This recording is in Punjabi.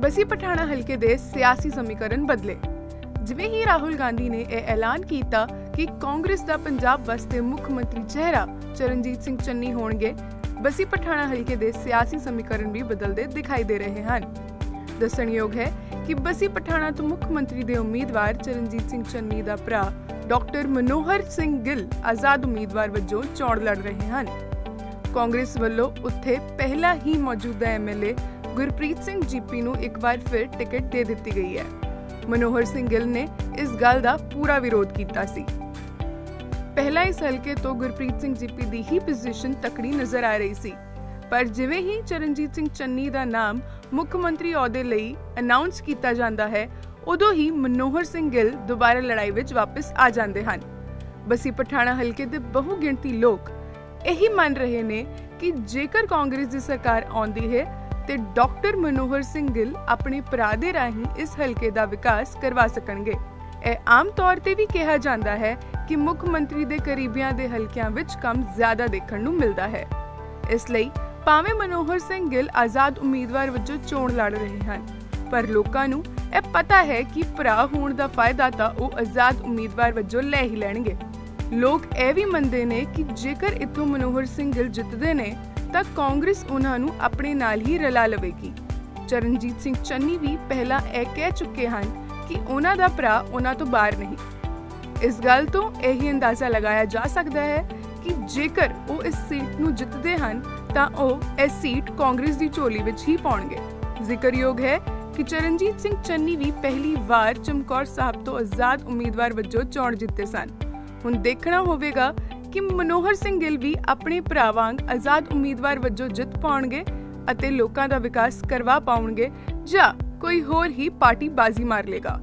ਬਸੀ ਪਠਾਣਾ ਹਲਕੇ ਦੇ ਸਿਆਸੀ ਸਮੀਕਰਨ ਬਦਲੇ। ਜਿਵੇਂ ਹੀ ਰਾਹੁਲ ਗਾਂਧੀ ਨੇ ਇਹ ਐਲਾਨ ਕੀਤਾ ਕਿ ਕਾਂਗਰਸ ਦਾ ਪੰਜਾਬ ਵਾਸਤੇ ਮੁੱਖ ਮੰਤਰੀ ਚਿਹਰਾ ਚਰਨਜੀਤ ਸਿੰਘ ਚੰਨੀ ਹੋਣਗੇ, ਬਸੀ ਪਠਾਣਾ ਹਲਕੇ ਦੇ ਸਿਆਸੀ ਸਮੀਕਰਨ ਵੀ ਬਦਲਦੇ ਦਿਖਾਈ ਦੇ ਰਹੇ ਹਨ। ਦੱਸਣਯੋਗ ਹੈ ਕਿ ਬਸੀ ਪਠਾਣਾ ਤੋਂ ਮੁੱਖ ਮੰਤਰੀ ਦੇ ਉਮੀਦਵਾਰ ਚਰਨਜੀਤ ਸਿੰਘ ਚੰਨੀ ਦਾ ਭਰਾ ਡਾਕਟਰ ਮਨੋਹਰ ਸਿੰਘ ਗਿੱਲ ਆਜ਼ਾਦ ਉਮੀਦਵਾਰ ਵਜੋਂ ਚੋਣ ਲੜ ਰਹੇ ਹਨ। ਕਾਂਗਰਸ ਵੱਲੋਂ ਉੱਥੇ ਪਹਿਲਾਂ ਹੀ ਮੌਜੂਦਾ ਐਮਐਲਏ ਗੁਰਪ੍ਰੀਤ ਸਿੰਘ ਜੀਪੀ ਨੂੰ ਇੱਕ ਵਾਰ ਫਿਰ ਟਿਕਟ ਦੇ ਦਿੱਤੀ ਗਈ ਹੈ। ਮਨੋਹਰ ਸਿੰਘ ਗਿੱਲ ਨੇ ਇਸ ਗੱਲ ਦਾ ਪੂਰਾ ਵਿਰੋਧ ਕੀਤਾ ਸੀ। ਪਹਿਲਾਂ ਇਸ ਹਲਕੇ ਤੋਂ ਗੁਰਪ੍ਰੀਤ ਸਿੰਘ ਜੀਪੀ ਦੀ ਹੀ ਪੋਜੀਸ਼ਨ ਤਕੜੀ ਨਜ਼ਰ ਆ ਰਹੀ ਸੀ। ਪਰ ਜਿਵੇਂ ਹੀ ਚਰਨਜੀਤ ਸਿੰਘ ਚੰਨੀ ਦਾ ਨਾਮ ਮੁੱਖ ਮੰਤਰੀ ਅਹੁਦੇ ਲਈ ਅਨਾਉਂਸ ਕੀਤਾ ਜਾਂਦਾ ਹੈ, ਉਦੋਂ ਹੀ ਮਨੋਹਰ ਸਿੰਘ ਗਿੱਲ ਦੁਬਾਰਾ ਲੜਾਈ ਵਿੱਚ ਵਾਪਸ ਆ ਜਾਂਦੇ ਹਨ। ਬਸੀ ਪਠਾਣਾ ਹਲਕੇ ਦੇ ਬਹੁ ਗਿਣਤੀ ਲੋਕ ਇਹੀ ਮੰਨ ਰਹੇ ਨੇ ਕਿ ਜੇਕਰ ਕਾਂਗਰਸ ਦੀ ਸਰਕਾਰ ਆਉਂਦੀ ਹੈ ਤੇ ਡਾਕਟਰ ਮਨੋਹਰ ਸਿੰਘ ਗਿੱਲ ਆਪਣੇ ਭਰਾ ਰਾਹੀਂ ਇਸ ਹਲਕੇ ਦਾ ਵਿਕਾਸ ਕਰਵਾ ਸਕਣਗੇ। ਇਹ ਆਮ ਤੌਰ ਤੇ ਵੀ ਕਿਹਾ ਜਾਂਦਾ ਹੈ ਕਿ ਮੁੱਖ ਮੰਤਰੀ ਦੇ ਕਰੀਬੀਆਂ ਦੇ ਹਲਕਿਆਂ ਵਿੱਚ ਕੰਮ ਜ਼ਿਆਦਾ ਦੇਖਣ ਨੂੰ ਮਿਲਦਾ ਹੈ। ਇਸ ਲਈ ਭਾਵੇਂ ਮਨੋਹਰ ਸਿੰਘ ਗਿੱਲ ਆਜ਼ਾਦ ਉਮੀਦਵਾਰ ਵਜੋਂ ਚੋਣ ਲੜ ਰਹੇ ਹਨ, ਪਰ ਲੋਕਾਂ ਨੂੰ ਇਹ ਪਤਾ ਹੈ ਕਿ ਭਰਾ ਹੋਣ ਦਾ ਫਾਇਦਾ ਤਾਂ ਉਹ ਆਜ਼ਾਦ ਉਮੀਦਵਾਰ ਵਜੋਂ ਲੈ ਹੀ ਲੈਣਗੇ। ਲੋਕ ਇਹ ਵੀ ਮੰਨਦੇ ਨੇ ਕਿ ਜੇਕਰ ਇਥੋਂ ਮਨੋਹਰ ਸਿੰਘ ਗਿੱਲ ਜਿੱਤਦੇ ਨੇ ਤਾਂ ਕਾਂਗਰਸ ਉਹਨਾਂ ਨੂੰ ਆਪਣੇ ਨਾਲ ਹੀ ਰਲਾ ਲਵੇਗੀ। ਚਰਨਜੀਤ ਸਿੰਘ ਚੰਨੀ ਵੀ ਪਹਿਲਾਂ ਇਹ ਕਹਿ ਚੁੱਕੇ ਹਨ ਕਿ ਉਹਨਾਂ ਦਾ ਭਰਾ ਉਹਨਾਂ ਤੋਂ ਬਾਹਰ ਨਹੀਂ। ਇਸ ਗੱਲ ਤੋਂ ਇਹੀ ਅੰਦਾਜ਼ਾ ਲਗਾਇਆ ਜਾ ਸਕਦਾ ਹੈ ਕਿ ਜੇਕਰ ਉਹ ਇਸ ਸੀਟ ਨੂੰ ਜਿੱਤਦੇ ਹਨ, ਤਾਂ ਉਹ ਇਸ ਸੀਟ ਕਾਂਗਰਸ ਦੀ ਝੋਲੀ ਵਿੱਚ ਹੀ ਪਾਉਣਗੇ। ਜ਼ਿਕਰਯੋਗ ਹੈ ਕਿ ਚਰਨਜੀਤ ਸਿੰਘ ਚੰਨੀ ਵੀ ਪਹਿਲੀ ਵਾਰ ਚਮਕੌਰ ਸਾਹਿਬ ਤੋਂ ਆਜ਼ਾਦ ਉਮੀਦਵਾਰ ਵਜੋਂ ਚੋਣ ਜਿੱਤੇ ਸਨ। ਹੁਣ ਦੇਖਣਾ ਹੋਵੇਗਾ ਕਿ ਮਨੋਹਰ ਸਿੰਘ ਗਿੱਲ ਵੀ ਆਪਣੇ ਭਰਾ ਵਾਂਗ ਆਜ਼ਾਦ ਉਮੀਦਵਾਰ ਵਜੋਂ ਜਿੱਤ ਪਾਉਣਗੇ ਅਤੇ ਲੋਕਾਂ ਦਾ ਵਿਕਾਸ ਕਰਵਾ ਪਾਉਣਗੇ ਜਾਂ ਕੋਈ ਹੋਰ ਹੀ ਪਾਰਟੀ ਬਾਜ਼ੀ ਮਾਰ ਲੇਗਾ।